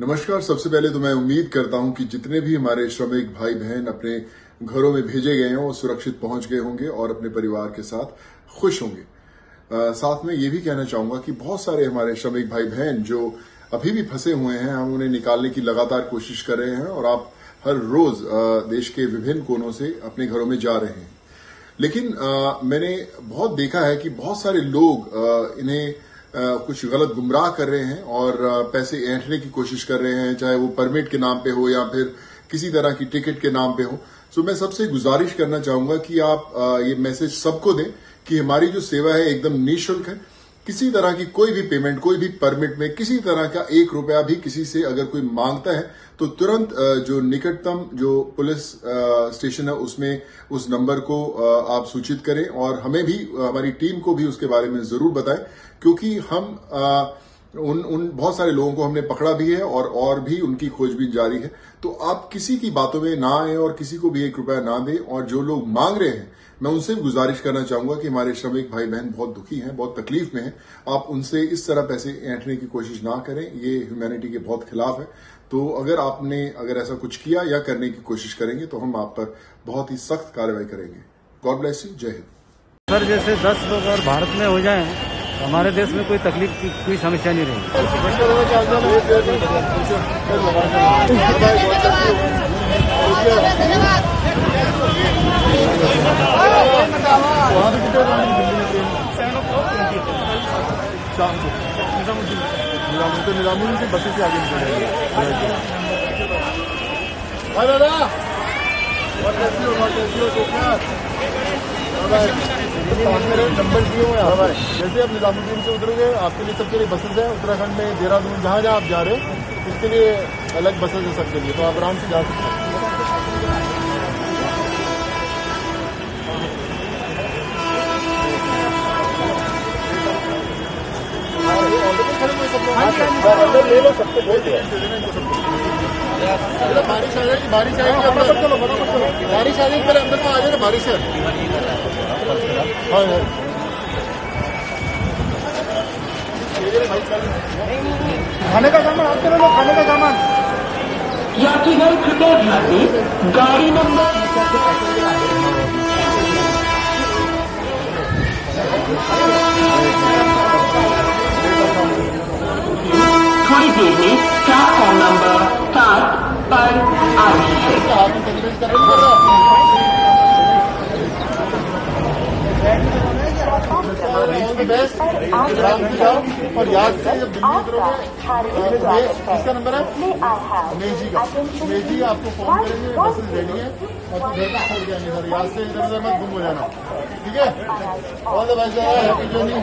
नमस्कार सबसे पहले तो मैं उम्मीद करता हूँ कि जितने भी हमारे श्रमिक भाई बहन अपने घरों में भेजे गए हैं वो सुरक्षित पहुँच गए होंगे और अपने परिवार के साथ खुश होंगे। आ, साथ में ये भी कहना चाहूँगा कि बहुत सारे हमारे श्रमिक भाई बहन जो अभी भी फंसे हुए हैं हम उन्हें निकालने की लगातार कोशिश कर रहे हैं और आप हर रोज आ, देश के विभिन्न कोनों से अपने घरों में जा रहे हैं। लेकिन आ, मैंने बहुत देखा है कि बहुत सारे लोग इन्हें कुछ गलत गुमराह कर रहे हैं और पैसे ऐंठने की कोशिश कर रहे हैं, चाहे वो परमिट के नाम पे हो या फिर किसी तरह की टिकट के नाम पे हो। सो मैं सबसे गुजारिश करना चाहूँगा कि आप ये मैसेज सबको दें कि हमारी जो सेवा है एकदम निःशुल्क है। किसी तरह की कोई भी पेमेंट कोई भी परमिट में किसी तरह का एक रुपया भी किसी से अगर कोई माँगता है तो तुरंत जो निकटतम जो पुलिस स्टेशन है, उसमें उस नंबर को आप सूचित करें और हमें भी, हमारी टीम को भी उसके बारे में ज़रूर बताएँ, क्योंकि हम उन उन बहुत सारे लोगों को हमने पकड़ा भी है और और भी उनकी खोजबीन जारी है। तो आप किसी की बातों में ना आए और किसी को भी एक रुपया ना दें और जो लोग मांग रहे हैं मैं उनसे भी गुजारिश करना चाहूँगा कि हमारे श्रमिक भाई बहन बहुत दुखी हैं बहुत तकलीफ़ में हैं। आप उनसे इस तरह पैसे ऐंठने की कोशिश ना करें ये ह्यूमैनिटी के बहुत खिलाफ है। तो अगर आपने अगर ऐसा कुछ किया या करने की कोशिश करेंगे तो हम आप पर बहुत ही सख्त कार्रवाई करेंगे। गॉड ब्लेस यू जय हिंद सर जैसे दस लोग अगर भारत में हो जाए हमारे देश में कोई तकलीफ़ की कोई समस्या नहीं रहेगी। शाम को। निजामुद्दीन तो निजामुद्दीन से बसें से आगे निकल जाएँगे care. नंबर दिए हुए जैसे आप निजामुद्दीन से उतरोगे, आपके लिए सबके लिए बसेज है। उत्तराखंड में देहरादून, जहाँ जहाँ आप जा रहे हैं उसके लिए अलग बसेज है सबके लिए तो आप आराम से जा सकते हैं। बारिश आ जाएगी बारिश आएगी बारिश आ जाएगी पहले अंदर में आ जाएगा बारिश है खाने का सामान आपके लोग खाने का सामान यात्रीगण कृपया ध्यान दें गाड़ी नंबर और याद से जब दिल्ली उतरोगे किसका नंबर है उमेश जी का उमेश जी आपको फ़ोन करेंगे बसेस रेडी है और फिर घर छोड़ जाएँगे सर याद से इधर उधर मत गुम हो जाना ठीक है all the best happy journey